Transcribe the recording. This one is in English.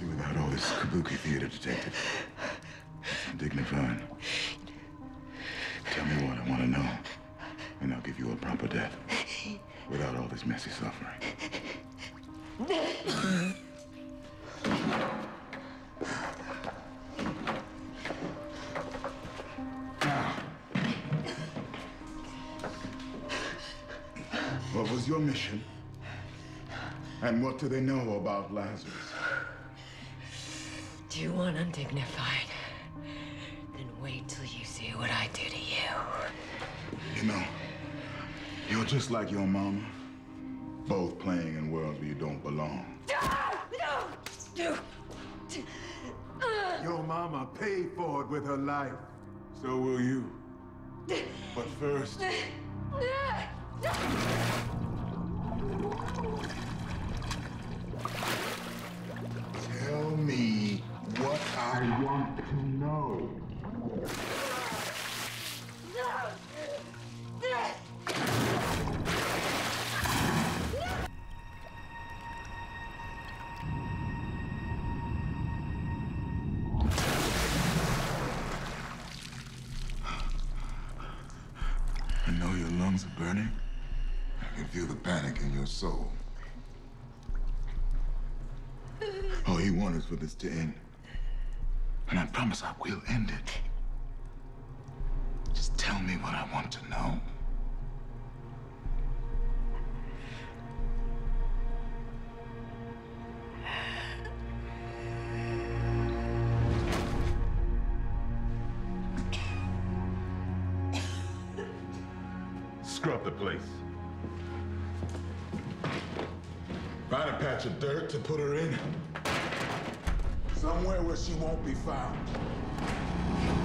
do without all this kabuki theater, detective. It's undignified. Tell me what I want to know, and I'll give you a proper death without all this messy suffering. What was your mission? And what do they know about Lazarus? Do you want undignified? Then wait till you see what I do to you. You know, you're just like your mama. Both playing in worlds where you don't belong. No! No! Your mama paid for it with her life. So will you. But first, I want to know. I know your lungs are burning. I can feel the panic in your soul. All he want is for this to end. And I promise I will end it. Just tell me what I want to know. Scrub the place. Find a patch of dirt to put her in. Somewhere where she won't be found.